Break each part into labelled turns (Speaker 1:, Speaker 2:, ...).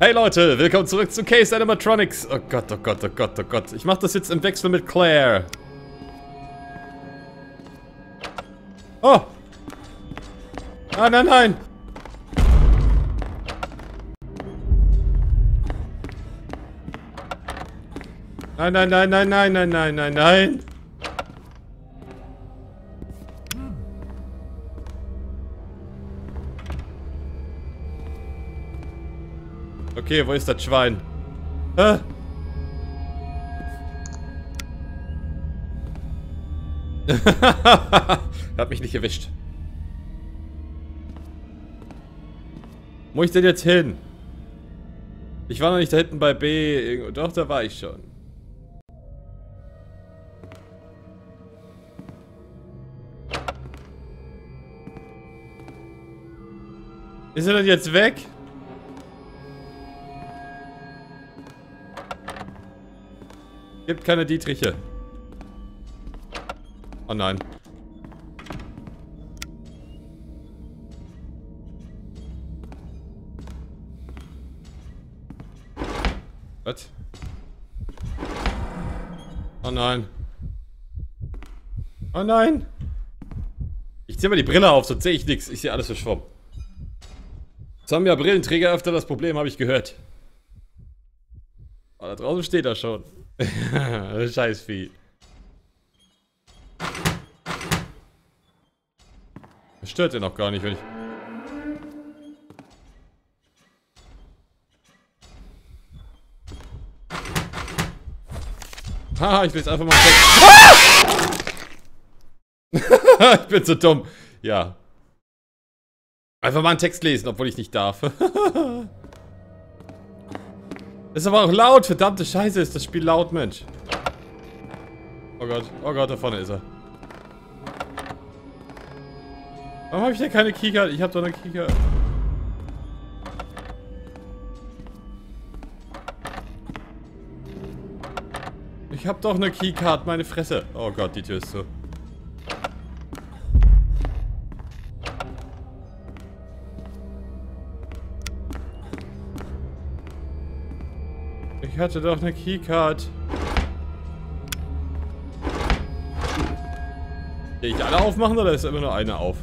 Speaker 1: Hey Leute, willkommen zurück zu Case Animatronics. Oh Gott, oh Gott, oh Gott, oh Gott. Ich mache das jetzt im Wechsel mit Claire. Oh! Nein, nein, nein! Nein, nein, nein, nein, nein, nein, nein, nein, nein! Okay, wo ist das Schwein? Hä? Hat mich nicht erwischt. Wo ich denn jetzt hin? Ich war noch nicht da hinten bei B. Doch, da war ich schon. Ist er denn jetzt weg? Gibt keine Dietriche. Oh nein. Was? Oh nein. Oh nein. Ich zieh mal die Brille auf, sonst sehe ich nichts. Ich sehe alles verschwommen. Jetzt haben ja Brillenträger öfter das Problem, habe ich gehört. Oh, da draußen steht er schon. Scheiß Vieh. Das stört den auch gar nicht, wenn ich... Haha, ich will jetzt einfach mal... Ah! ich bin so dumm. Ja. Einfach mal einen Text lesen, obwohl ich nicht darf. Ist aber auch laut, verdammte Scheiße ist das Spiel laut, Mensch. Oh Gott, oh Gott, da vorne ist er. Warum habe ich denn keine Keycard? Ich habe doch eine Keycard. Ich habe doch eine Keycard, meine Fresse. Oh Gott, die Tür ist zu. Ich hatte doch eine Keycard. Will ich alle aufmachen oder ist immer nur eine auf?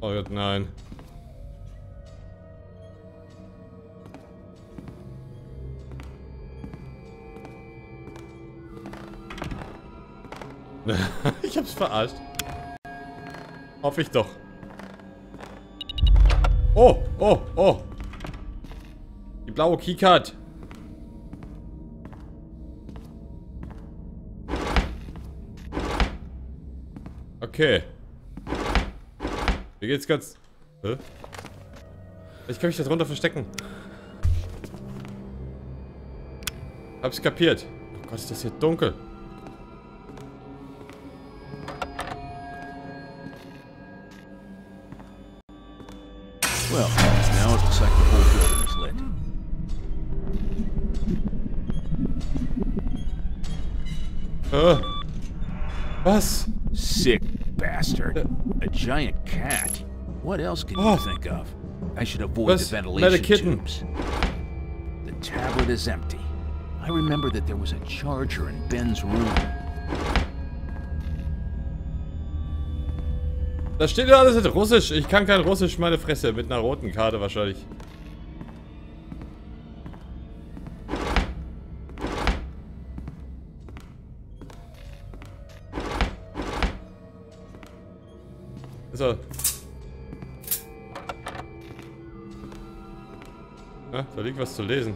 Speaker 1: Oh Gott, nein. Ich hab's verarscht. Hoffe ich doch. Oh, oh, oh. Die blaue Keycard. Okay. Hier geht's ganz... Hä? Ich kann mich da drunter verstecken. Hab's kapiert. Oh Gott, ist das hier dunkel.
Speaker 2: Well, now it looks like the whole building is lit.
Speaker 1: Äh. Was?
Speaker 2: Sick bastard. A giant cat. What else can
Speaker 1: Oh.
Speaker 2: you think of? I should avoid the ventilation tubes. The tablet is empty. I remember that there was a charger in Ben's room.
Speaker 1: Da steht ja alles in Russisch. Ich kann kein Russisch, meine Fresse. Mit einer roten Karte wahrscheinlich. So. Ja, da liegt was zu lesen.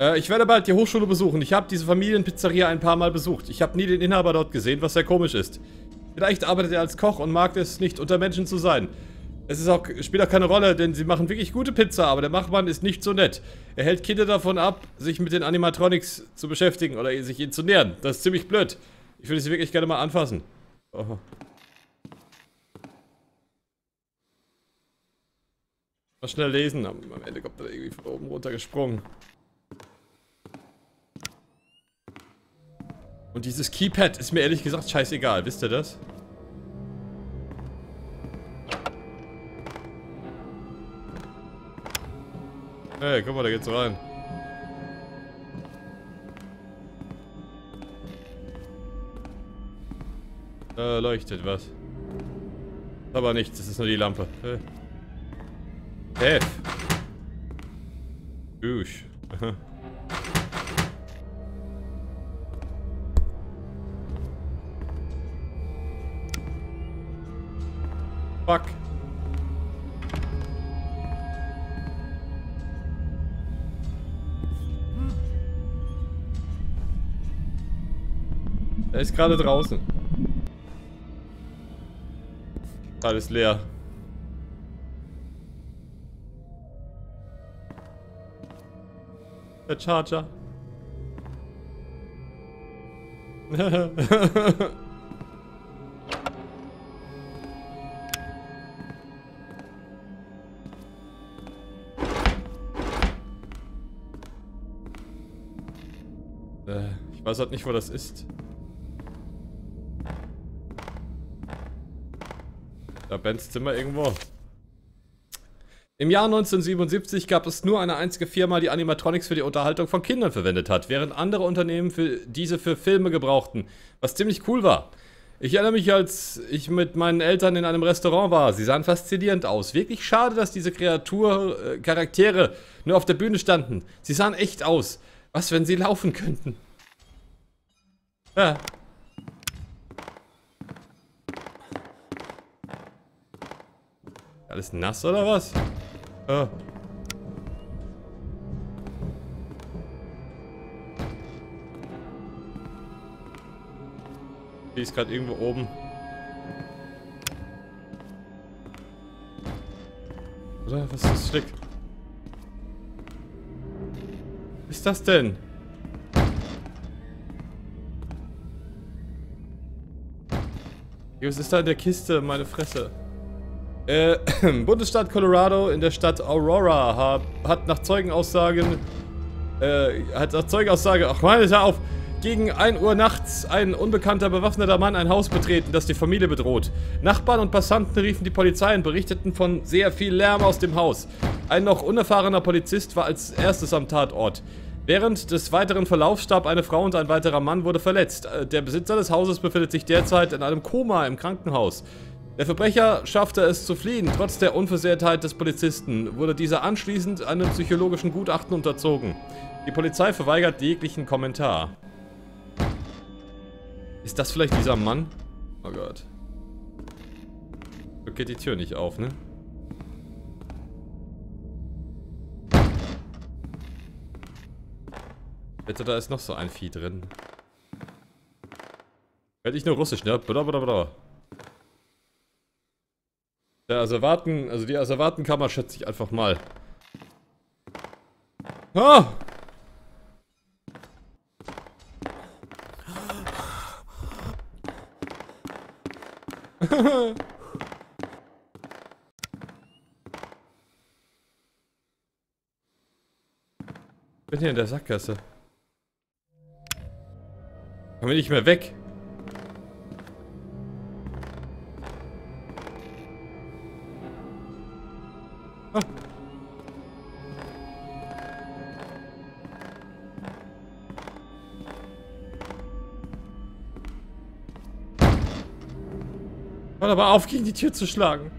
Speaker 1: Äh, ich werde bald die Hochschule besuchen. Ich habe diese Familienpizzeria ein paar Mal besucht. Ich habe nie den Inhaber dort gesehen, was sehr komisch ist. Vielleicht arbeitet er als Koch und mag es nicht, unter Menschen zu sein. Es ist auch, spielt auch keine Rolle, denn sie machen wirklich gute Pizza, aber der Machmann ist nicht so nett. Er hält Kinder davon ab, sich mit den Animatronics zu beschäftigen oder sich ihnen zu nähern. Das ist ziemlich blöd. Ich würde sie wirklich gerne mal anfassen. Oh. Mal schnell lesen. Am, Ende kommt er irgendwie von oben runter gesprungen. Und dieses Keypad ist mir ehrlich gesagt scheißegal, wisst ihr das? Hey, guck mal, da geht's rein. Da leuchtet was. Aber nichts, das ist nur die Lampe. Hey. F. Dusch. Fuck. Er ist gerade draußen. Alles leer. Der Charger. weiß halt nicht, wo das ist. Da Bens Zimmer irgendwo. Im Jahr 1977 gab es nur eine einzige Firma, die Animatronics für die Unterhaltung von Kindern verwendet hat, während andere Unternehmen für diese für Filme gebrauchten, was ziemlich cool war. Ich erinnere mich, als ich mit meinen Eltern in einem Restaurant war. Sie sahen faszinierend aus. Wirklich schade, dass diese Kreatur, äh, Charaktere nur auf der Bühne standen. Sie sahen echt aus. Was, wenn sie laufen könnten? Ja. Alles nass oder was? Ah. Die ist gerade irgendwo oben. Oder? Was ist das Stück? Was ist das denn? Was ist da in der Kiste? Meine Fresse. Äh, Bundesstaat Colorado in der Stadt Aurora hat nach Zeugenaussagen, äh, hat nach Zeugenaussage, ach meine ja auf, gegen 1 Uhr nachts ein unbekannter bewaffneter Mann ein Haus betreten, das die Familie bedroht. Nachbarn und Passanten riefen die Polizei und berichteten von sehr viel Lärm aus dem Haus. Ein noch unerfahrener Polizist war als erstes am Tatort. Während des weiteren Verlaufs starb eine Frau und ein weiterer Mann wurde verletzt. Äh, der Besitzer des Hauses befindet sich derzeit in einem Koma im Krankenhaus. Der Verbrecher schaffte es zu fliehen. Trotz der Unversehrtheit des Polizisten wurde dieser anschließend einem psychologischen Gutachten unterzogen. Die Polizei verweigert jeglichen Kommentar. Ist das vielleicht dieser Mann? Oh Gott. So geht die Tür nicht auf, ne? Bitte, da ist noch so ein Vieh drin. Werde ich nur russisch, ne? Blablabla. Der Asservaten, also die Asservatenkammer schätze ich einfach mal. Ah! bin hier in der Sackgasse. Kommen wir nicht mehr weg. Ah. Aber auf, gegen die Tür zu schlagen.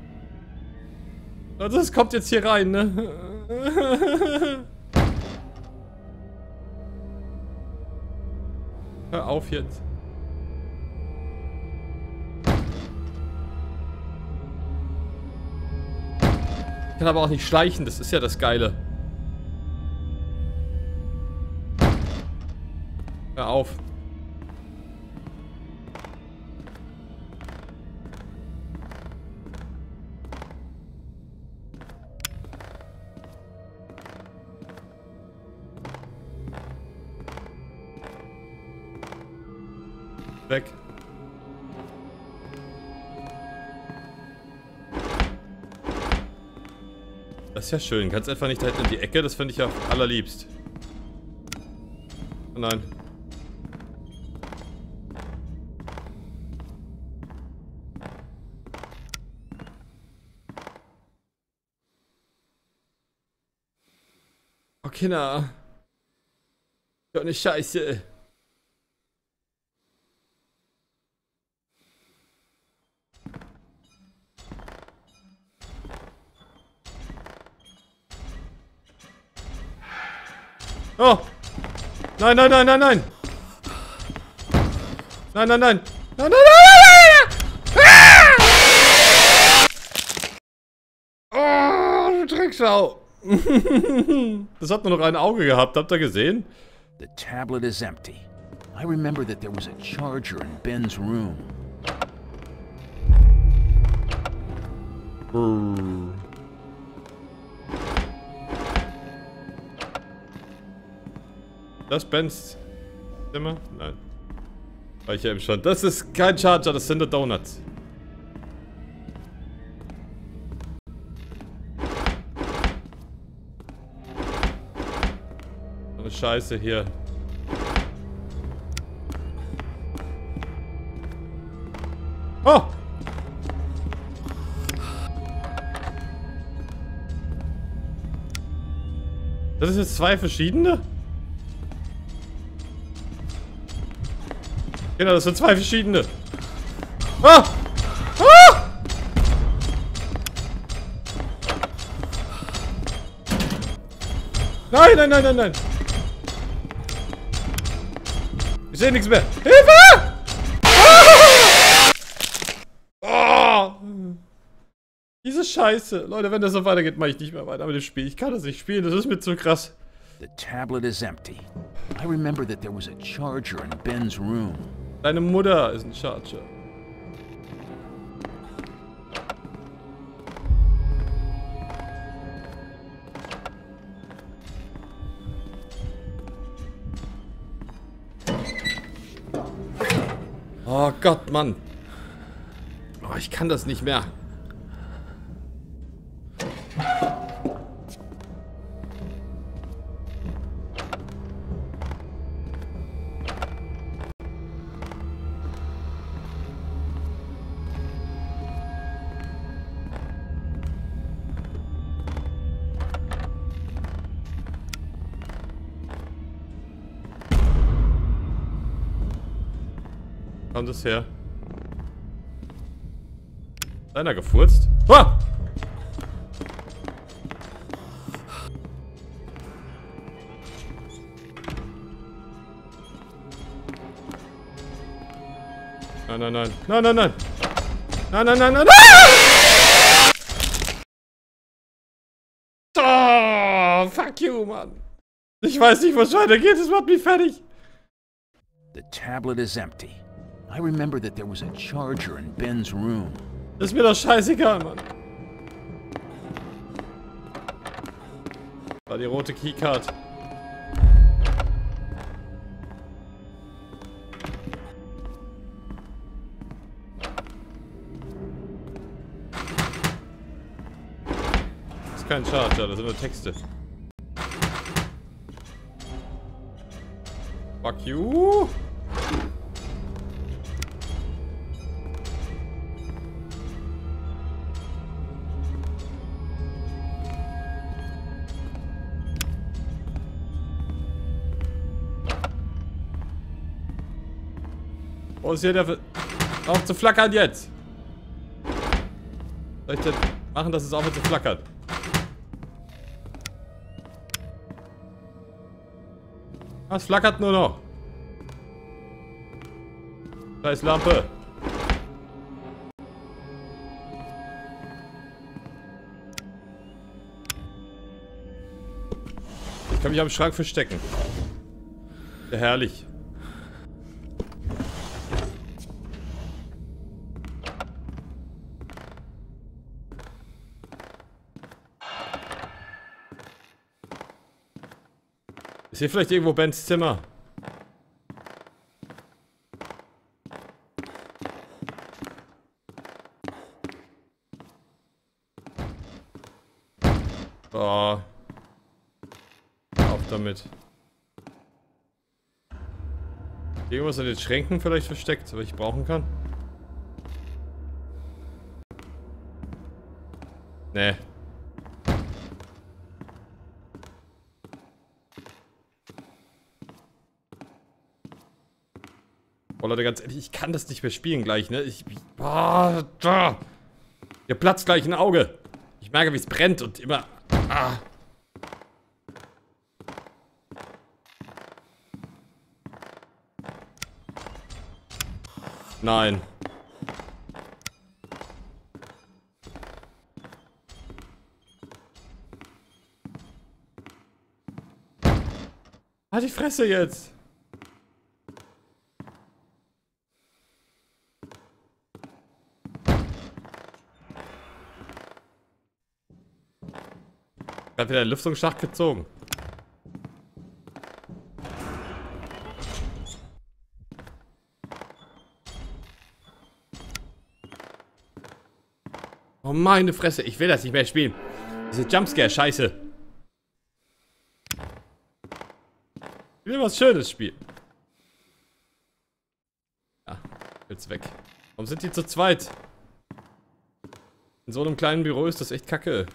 Speaker 1: Also es kommt jetzt hier rein, ne? auf jetzt. Ich kann aber auch nicht schleichen, das ist ja das Geile. Hör auf. ist ja schön. Kannst einfach nicht halt in die Ecke. Das finde ich ja allerliebst. Oh nein. Okay, na. Doch nicht scheiße. Oh! Nein, nein, nein, nein, nein! Nein, nein, nein! Nein, nein, nein, nein, nein! Ah! Oh, du Drecksau! das hat nur noch ein Auge gehabt, habt ihr gesehen?
Speaker 2: The tablet is empty. I remember that there was a charger in Ben's room.
Speaker 1: Das Bens Zimmer? Nein. War ich ja eben schon. Das ist kein Charger, das sind die Donuts. So eine Scheiße hier. Oh! Das ist jetzt zwei verschiedene? Genau, das sind zwei verschiedene. Ah! Ah! Nein, nein, nein, nein, nein. Ich sehe nichts mehr. Hilfe! Ah! Oh! Diese Scheiße. Leute, wenn das so weitergeht, mache ich nicht mehr weiter mit dem Spiel. Ich kann das nicht spielen, das ist mir zu krass.
Speaker 2: The tablet is empty. I remember that there was a charger in Ben's room.
Speaker 1: Deine Mutter ist ein Charger. Oh Gott, Mann. Oh, ich kann das nicht mehr. Kommt es her? Einer gefurzt? Ah! Nein, nein, nein. Nein, nein, nein. Nein, nein, nein, nein. Ah! Oh, fuck you, Mann. Ich weiß nicht, was weitergeht. Es macht mich fertig.
Speaker 2: The tablet is empty. I remember that there was a charger in Ben's room.
Speaker 1: Ist mir doch scheißegal, Mann. War die rote Keycard. Das ist kein Charger, das sind nur Texte. Fuck you. Wo ist hier der... Auf zu flackern jetzt! Soll ich das machen, dass es aufhört zu flackern? Was flackert nur noch? Scheiß Lampe. Ich kann mich am Schrank verstecken. Ja, herrlich. Ist hier vielleicht irgendwo Bens Zimmer? Oh. Auf damit. Irgendwas in den Schränken vielleicht versteckt, was ich brauchen kann? Nee. Oh Leute, ganz ehrlich, ich kann das nicht mehr spielen gleich, ne? Ich... Boah, da. Hier platzt gleich ein Auge. Ich merke, wie es brennt und immer... Ah. Nein. Halt die Fresse jetzt. Hab wieder einen Lüftungsschacht gezogen. Oh meine Fresse, ich will das nicht mehr spielen. Diese Jumpscare, scheiße. Ich will was Schönes spielen. Ja, jetzt weg. Warum sind die zu zweit? In so einem kleinen Büro ist das echt kacke.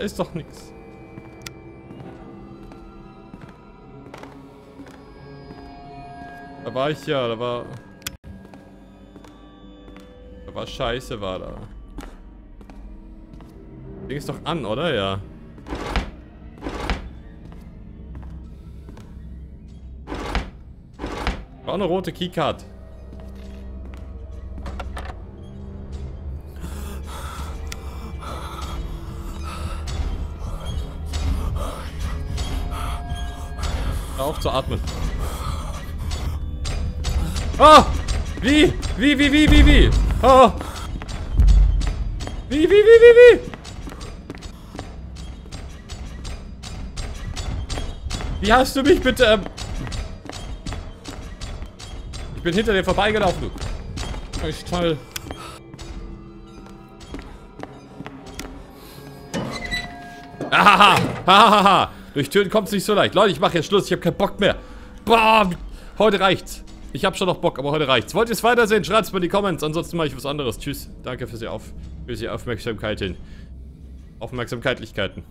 Speaker 1: Ist doch nichts. Da war ich ja, da war... Da war Scheiße, war da. Ding ist doch an, oder? Ja. War eine rote Keycard. Zu atmen. Oh! Wie? Wie, wie, wie, wie, wie? Oh! Wie, wie, wie, wie, wie? Wie hast du mich bitte... Ähm ich bin hinter dir vorbeigelaufen, du. Echt toll. Ahaha! Hahaha! Durch Türen kommt es nicht so leicht. Leute, ich mache jetzt Schluss. Ich habe keinen Bock mehr. Boah! Heute reicht's. Ich habe schon noch Bock, aber heute reicht's. Wollt ihr es weitersehen? Schreibt es mir in die Comments. Ansonsten mache ich was anderes. Tschüss. Danke für die, Auf für die Aufmerksamkeit hin. Aufmerksamkeitlichkeiten.